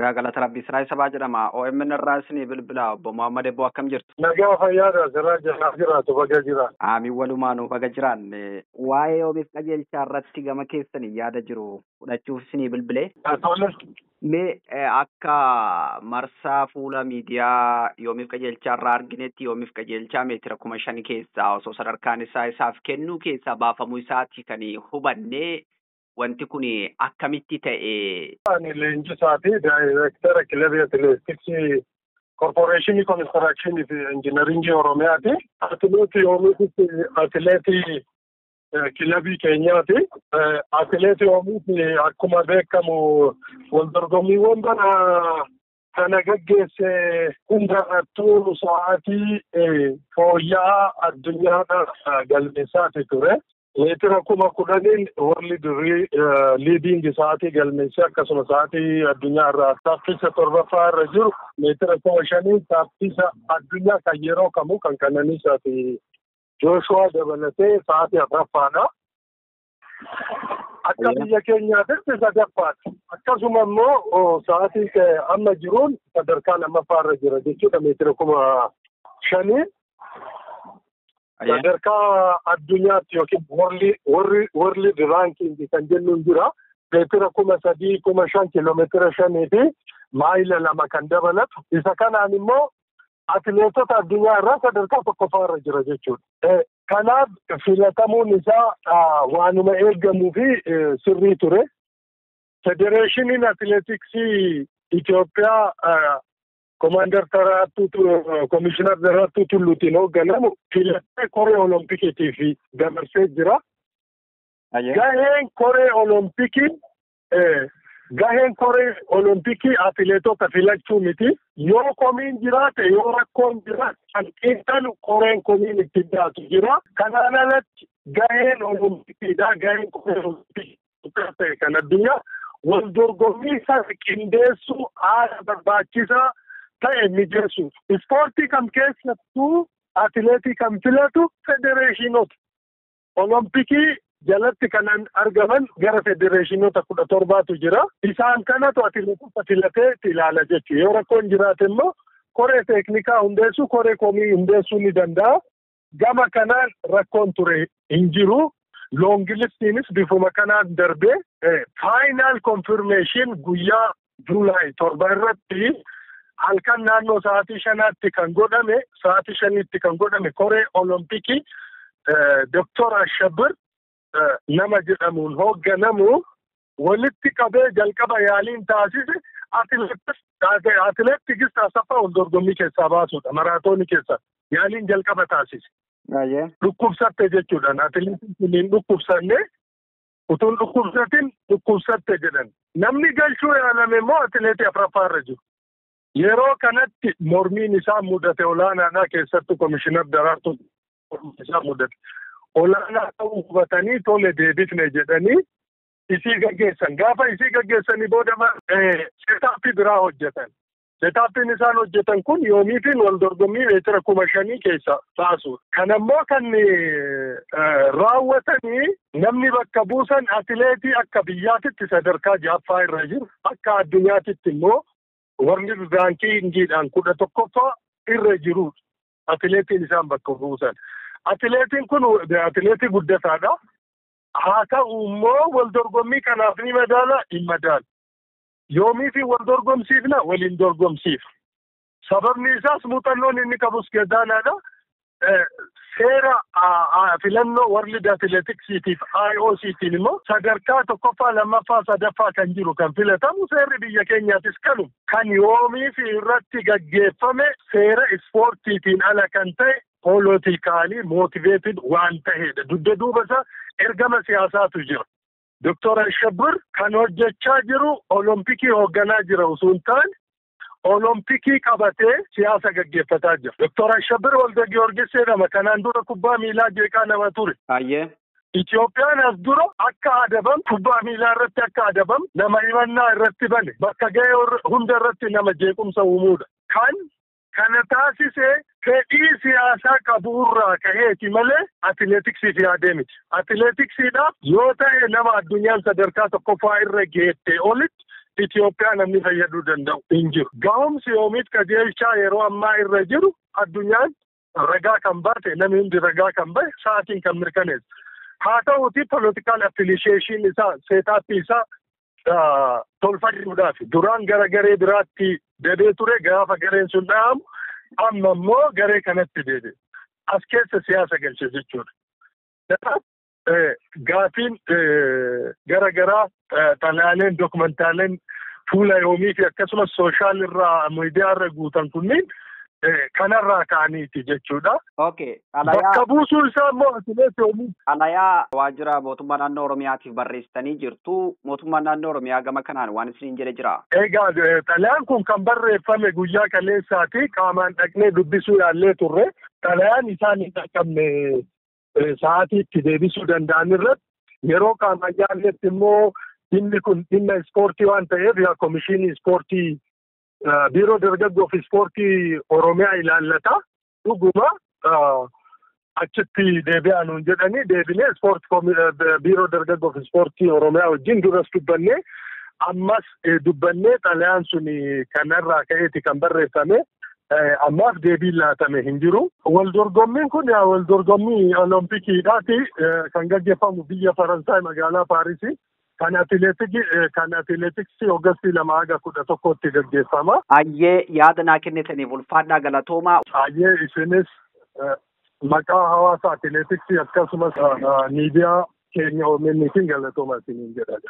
Galata rabbii Siraay Sabaa jedhama. OMN irraa isinii bilbila obbo Muhammad Ebboo akkam jirtu? Nagaa fayyaadha siraa jalaa jiraatu baga jira. Aamiin walumaanuu baga jiraanne. Waa'ee yoomiif qajeelchaa irratti gama keessanii yaada jiru fudhachuuf isinii bilbilee. Mee akka marsaa fuula miidiyaa yoomiif qajeelchaa irraa arginetti yoomiif qajeelchaa meetira kuma shani keessaa osoo sadarkaan isaa isaaf kennuu keessaa baafamuu isaati kan hubannee wanti kun akkamitti ta'e. Ani leenjisaa fi daayireektara kilabii atileetiksii korporeeshinii konistirakshinii fi injinaringii oromiyaati. Atileetii yoomiifis atileetii kilabii keenyaati. Atileetii yoomiif akkuma beekamu waldorgommiiwwan bana kana gaggeesse hundarrattuu sa'aatii fooyya'aa addunyaadha galmeessaati ture. Meetira kuma kudhaniin warri durii liidiingi sa'aatii galmeessee akkasuma sa'aatii addunyaa irraa saaffisa torbaffaa irra jiru meetira kuma shanii saaffisa addunyaa kan yeroo kamuu kan Qananiisaati jooshuwaa dabalatee sa'aatii afuraffaadha. Akka biyya keenyaatitti sadaffaadha. Akkasuma immoo sa'aatii amma jiruun sadarkaa lammaffaa irra jira jechuudha meetira kuma shanii. Sadarkaa addunyaatti yookiin warri raankiingi kan jennuun jira meetira kuma sadii kuma shan kiiloomeetira shanii fi maayila lama kan dabalatu isa kanaan immoo atileetota addunyaa irraa sadarkaa tokkoffaa irra jira jechuudha. Kanaaf filatamuun isaa waanuma eegamuu fi sirrii ture. Federeeshiniin atileetiksii Itoophiyaa Komaander Taraattuu Komishinar Daraattuu Tulluutiin hoogganamu filattee koree Oloompikiitiif dabarsee jira. Gaheen koree Olompikii gaheen koree Olompikii atileetota filachuu miti. Yoo komiin jiraate yoo rakkoon jiraate kan xiinxalu koreen komiin itti dhiyaatu jira. Kanaan alatti gaheen Olompikiidha. Gaheen koree Olompikii kan addunyaa wal dorgommii sana qindeessuu haala barbaachisaa Ispoortii kam keessattuu atileetii kan filatu federeeshinoota. Olompikii jalatti kan argaman gara federeeshinoota kudha torbaatu jira. Isaan kanatu atileetota filatee ilaala jechuudha. Yoo rakkoon jiraate immoo koree teeknikaa hundeessuu, koree komii hundeessuu ni danda'a. Gama kanaan rakkoon ture hin jiru. Loongilistiinis bifuma kanaan darbee faayinaal konfirmeeshin guyyaa Juulaay torba irratti halkan naannoo sa'aatii shanaatti kan godhame sa'aatii shaniitti kan godhame koree olompikii doktor Ashabir nama jedhamuun hoogganamu walitti qabee jalqaba yaaliin taasise atileet Tigist Asaffaa wal dorgommii keessaa baasuudha maraatoonii keessaa yaaliin jalqaba taasise. Dhukkubsatte jechuudhaan atileetiin kun dhukkubsanne utuun dhukkubsatin dhukkubsatte jedhan namni galchuu yaalame immoo atileetii afuraffaa irra jiru. Yeroo kanatti mormiin isaa mudate olaanaadhaa keessattuu komishinar daraartuu isaa mudate. Olaanaa ta'uu hubatanii tole deebifne jedhanii isii gaggeessan. Gaafa isii gaggeessanii booda seetaappii biraa hojjetan. Seetaappiin isaan hojjetan kun yoomiitiin wal dorgommii meetira kuma shanii keessa baasuudha. Kan ammoo kan raawwatanii namni bakka buusan atileetii akka biyyaatitti sadarkaa jaaffaa irra jiru. Akka addunyaatitti immoo warri raankiingiidhaan kudha tokkoffaa irra jiru atileetiin isaan bakka buusan. Atileetiin kun atileetii guddataadha. Haa ta'u immoo wal dorgommii kanaaf ni madaala hin madaalu. Yoomii fi wal dorgomsiifna waliin dorgomsiif. Sababni isaas muuxannoon inni qabus gadaanaadha. Seera filannoo warri atileetiksiitiif IOCtiin immoo sadarkaa tokkoffaa lammaffaa sadaffaa kan jiru kan filatamu seerri biyya keenyaatis kanu kan yoomii fi irratti gaggeeffame seera ispoortiitiin ala kan ta'e poolootikaalii mootiveeted waan ta'edha. Dugda duuba isaa ergama siyaasaatu jira. Doktor Ashabir kan hojjechaa jiru olompikii hoogganaa jira osoo hin taane olompikii qabatee siyaasa gaggeeffataa jira. Doktor Ashabir Walda Giyoorgis jedhama kanaan dura kubbaa miilaa jeeqaa nama ture. Baay'ee. Itoophiyaan as dura akka adabamu kubbaa miilaa irratti akka adabamu nama himannaa irratti bane bakka ga'ee hunda irratti nama jeequmsa uumuudha. Kan kana taasisee fedhii siyaasaa qaburraa ka'eeti malee atileetiksiif yaadee miti. Atileetiksiidhaaf yoo ta'e nama addunyaan sadarkaa tokkoffaa irra geette olitti Itoophiyaa namni fayyaduu danda'u hin jiru. Ga'umsi yoomiit qajeelchaa yeroo ammaa irra jiru addunyaan ragaa kan baate namni hundi ragaa kan bahe sa'aatiin kan mirkaneessu. Haa ta'uuti political affiliation isaa seetaappii isaa tolfachuudhaaf duraan gara garee biraatti dedee ture gaafa gareen sun dha'amu amma immoo garee kanatti deebi'e. As keessa siyaasa galche jechuudha. Gaafiin gara garaa xalaaleen dokumentaaleen fuula yoomii fi akkasumas sooshaal irraa miidiyaa irra guutan kunniin kanarraa ka'aniiti jechuudha. Bakka buusuu isaa immoo atileet yoomii. Xalayaa waajjira mootummaa naannoo Oromiyaatiif barreessitanii jirtu. Mootummaan naannoo Oromiyaa gama kanaan waan isiniin jedhe jira. Egaa xalayaan kun kan barreeffame guyyaa kaleessaati qaamaan dhaqnee dubbisuu yaallee turre. Xalayaan isaan hin dhaqqabne sa'aatiitti deebisuu danda'an irratti yeroo qaamaan yaalletti immoo dhimmi kun dhimma ispoortii waan ta'eef yaa komishinii ispoortii biiroo dargaggoo fi ispoortii Oromiyaa ilaallata. Dhuguma achitti deebi'aa nuun jedhanii deebinee ispoortii biiroo dargaggoo fi ispoortii Oromiyaa wajjin duras dubbannee ammas dubbannee xalayaan sun kanarraa ka'eeti kan barreeffame. Ammaaf deebiin laatame hin jiru. Waldorgommiin kun waldorgommii oloompikiidhaati kan gaggeeffamu biyya Faransaay magaalaa Paarisii. Kan kan atileetiksii Oogustii lama haga kudha tokkotti gaggeeffama. Ayyee yaada naa kennitaniif ulfaadhaa galatoomaa. Ayyee isinis maqaa hawaasa atileetiksii akkasumas miidiyaa keenya OMN'tiin galatoomaa isiniin jedha.